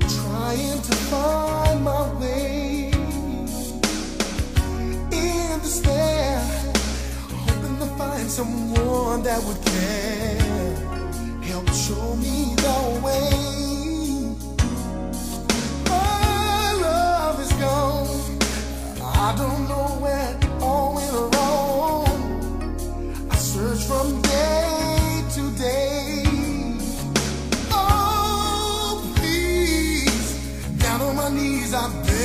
trying to find my way. In hoping to find someone that would care.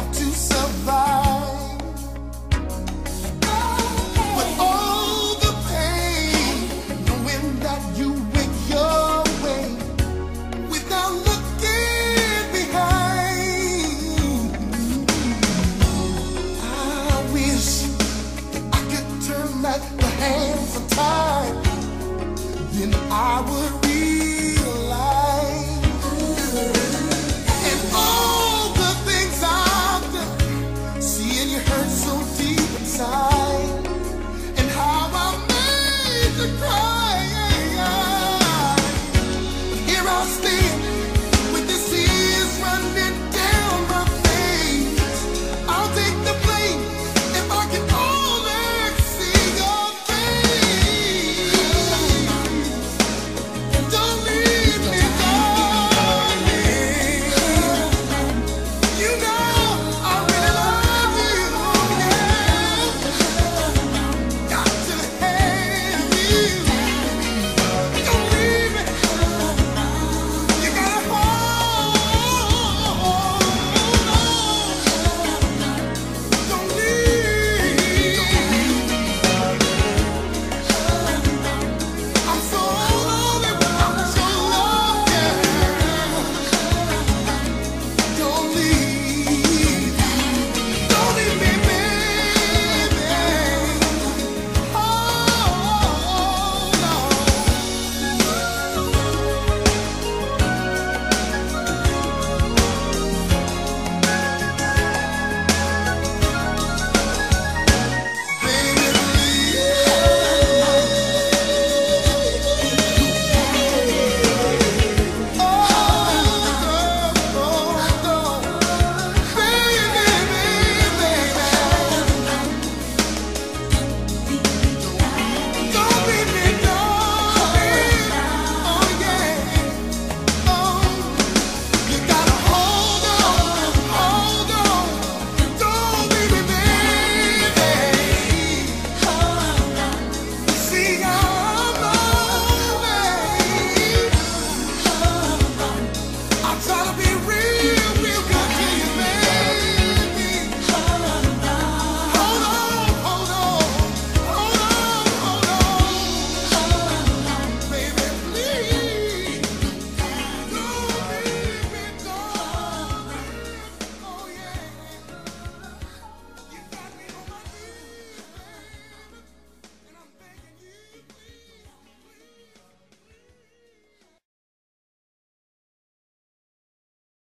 have to survive. With all the pain, knowing that you your way without looking behind. I wish I could turn back the hands of time, then I would.